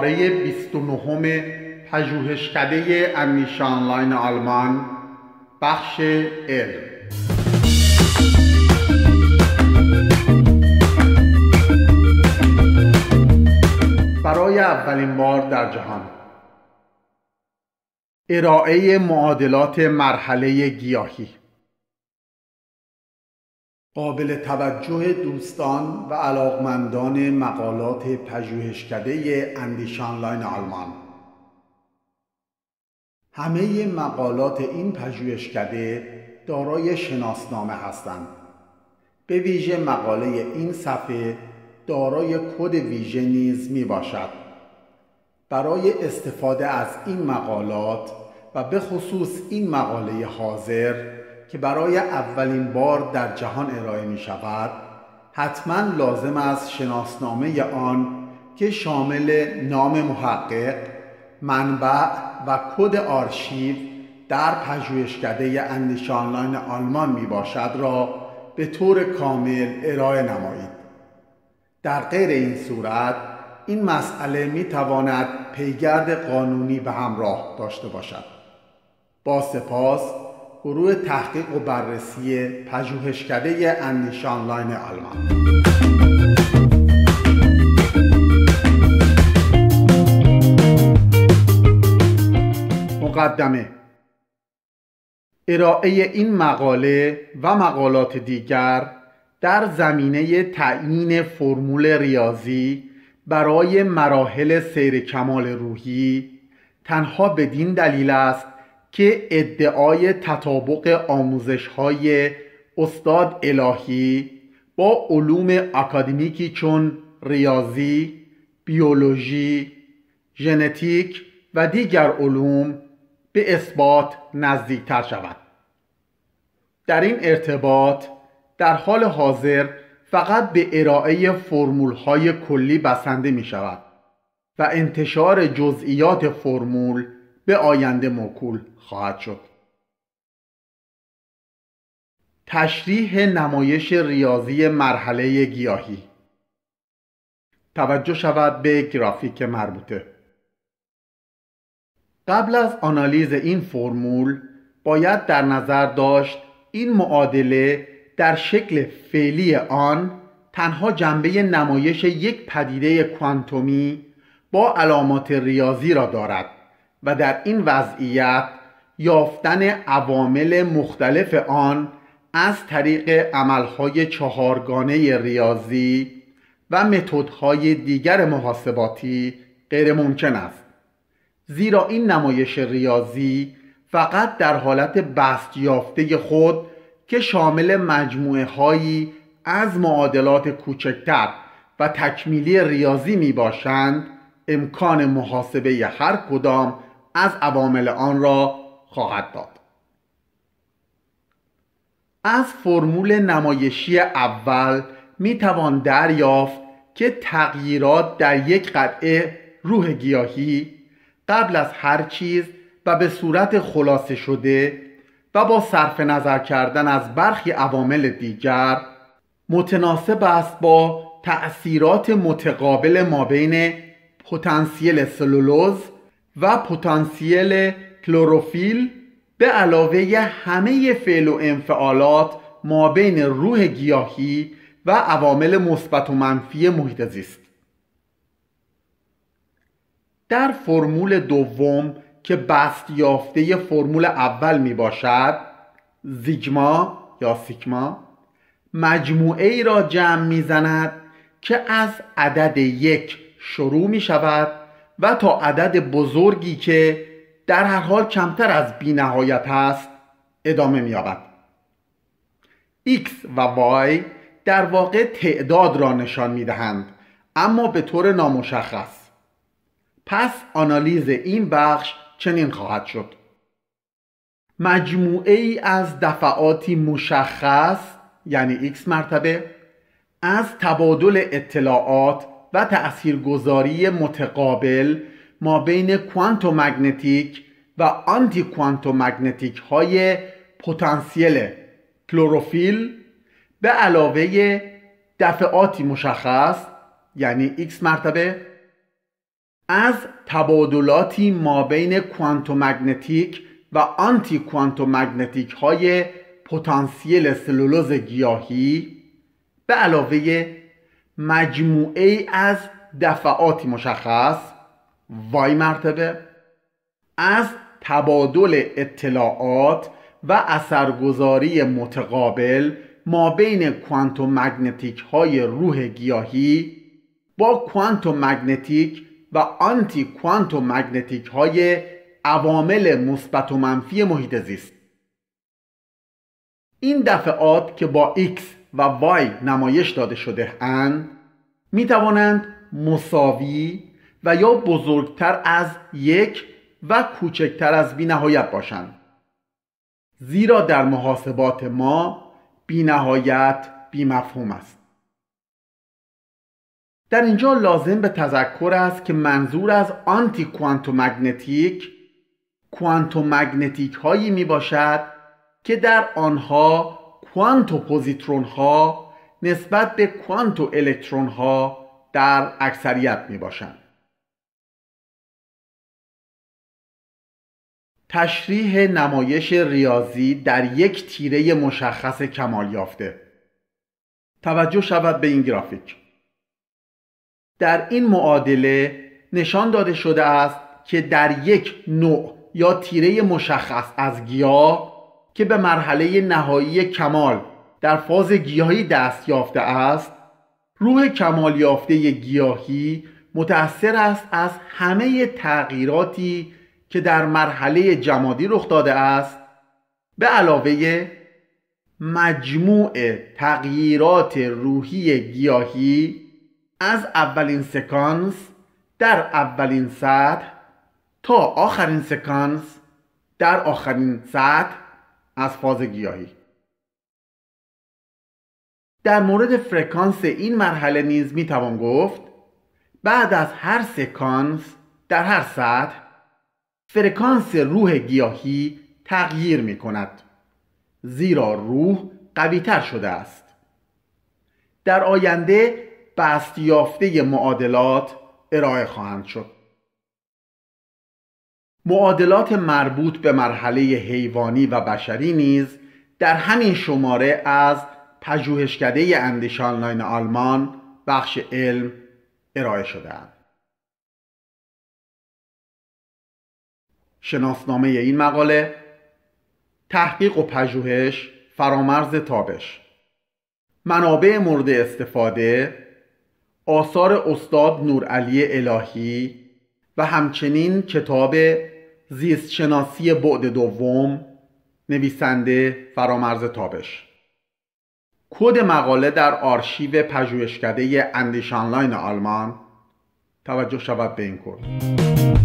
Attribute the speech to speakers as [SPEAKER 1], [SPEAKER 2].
[SPEAKER 1] شماره 29 پژوهشکده اندیشه آنلاین آلمان بخش علم. برای اولین بار در جهان. ارائه معادلات مرحله گیاهی. قابل توجه دوستان و علاقمندان مقالات پژوهشکده اندیشه آنلاین آلمان. همه مقالات این پژوهشکده دارای شناسنامه هستند. به ویژه مقاله این صفحه دارای کد ویژه نیز می باشد برای استفاده از این مقالات و به خصوص این مقاله حاضر که برای اولین بار در جهان ارائه می شود حتما لازم است شناسنامه آن که شامل نام محقق، منبع و کد آرشیو در پژوهشکده اندیشه آنلاین آلمان می باشد را به طور کامل ارائه نمایید. در غیر این صورت این مسئله می تواند پیگرد قانونی به همراه داشته باشد. با سپاس گروه تحقیق و بررسی پژوهشکده اندیشه آنلاین آلمان. مقدمه. ارائه این مقاله و مقالات دیگر در زمینه تعیین فرمول ریاضی برای مراحل سیر کمال روحی تنها بدین دلیل است که ادعای تطابق آموزش های استاد الهی با علوم اکادمیکی چون ریاضی، بیولوژی، ژنتیک و دیگر علوم به اثبات نزدیکتر شود. در این ارتباط در حال حاضر فقط به ارائه فرمول های کلی بسنده می شود و انتشار جزئیات فرمول به آینده موکول خواهد شد. تشریح نمایش ریاضی مرحله گیاهی. توجه شود به گرافیک مربوطه. قبل از آنالیز این فرمول باید در نظر داشت این معادله در شکل فعلی آن تنها جنبه نمایش یک پدیده کوانتومی با علامات ریاضی را دارد. و در این وضعیت یافتن عوامل مختلف آن از طریق عملهای چهارگانه ریاضی و متدهای دیگر محاسباتی غیر ممکن است. زیرا این نمایش ریاضی فقط در حالت بست یافته خود که شامل مجموعه هایی از معادلات کوچکتر و تکمیلی ریاضی می باشند امکان محاسبه هر کدام از عوامل آن را خواهد داد. از فرمول نمایشی اول می توان دریافت که تغییرات در یک قطعه روح گیاهی قبل از هر چیز و به صورت خلاصه شده و با صرف نظر کردن از برخی عوامل دیگر متناسب است با تأثیرات متقابل ما بین پتانسیل سلولوز و پتانسیل کلروفیل به علاوه همه فعل و انفعالات ما بین روح گیاهی و عوامل مثبت و منفی محیط زیست. در فرمول دوم که بست یافته فرمول اول می باشد زیگما یا سیگما مجموعه ای را جمع می زند که از عدد یک شروع می شود و تا عدد بزرگی که در هر حال کمتر از بی نهایت است ادامه می یابد x و y در واقع تعداد را نشان می دهند اما به طور نامشخص. پس آنالیز این بخش چنین خواهد شد. مجموعه ای از دفعاتی مشخص یعنی x مرتبه از تبادل اطلاعات و تأثیرگذاری متقابل ما بین کوانتومگنتیک و آنتی کوانتومگنتیک های پتانسیل کلروفیل به علاوه دفعاتی مشخص یعنی x مرتبه از تبادلاتی ما بین کوانتومگنتیک و آنتی کوانتومگنتیک های پتانسیل سلولوز گیاهی به علاوه مجموعه از دفعاتی مشخص. وای مرتبه. از تبادل اطلاعات و اثرگذاری متقابل ما بین کوانتوم مگنتیک های روح گیاهی با کوانتوم مگنتیک و آنتی کوانتوم مگنتیک های عوامل مثبت و منفی محیط زیست این دفعات که با X و Y نمایش داده شده اند می توانند مساوی و یا بزرگتر از یک و کوچکتر از بی نهایت باشند. زیرا در محاسبات ما بی نهایت بی مفهوم است. در اینجا لازم به تذکر است که منظور از آنتی کوانتومگنتیک کوانتومگنتیک هایی می باشد که در آنها کوانتو پوزیترون ها نسبت به کوانتو الکترون ها در اکثریت می باشند. تشریح نمایش ریاضی در یک تیره مشخص کمال یافته توجه شود به این گرافیک در این معادله نشان داده شده است که در یک نوع یا تیره مشخص از گیاه که به مرحله نهایی کمال در فاز گیاهی دست یافته است روح کمال یافته گیاهی متأثر است از همه تغییراتی که در مرحله جمادی رخ داده است. به علاوه مجموع تغییرات روحی گیاهی از اولین سکانس در اولین سطح تا آخرین سکانس در آخرین سطح از فاز گیاهی. در مورد فرکانس این مرحله نیز می توان گفت بعد از هر سکانس در هر سطح فرکانس روح گیاهی تغییر می کند زیرا روح قویتر شده است. در آینده بست یافته معادلات ارائه خواهند شد. معادلات مربوط به مرحله حیوانی و بشری نیز در همین شماره از پژوهشکده اندیشان آلمان بخش علم ارائه شدهاند. شناسنامه این مقاله تحقیق و پژوهش فرامرز تابش. منابع مورد استفاده آثار استاد نورعلی الهی و همچنین کتاب زیستشناسی بعد دوم نویسنده فرامرز تابش. کد مقاله در آرشیو پژوهشکده اندیش آنلاین آلمان. توجه شود به این کد.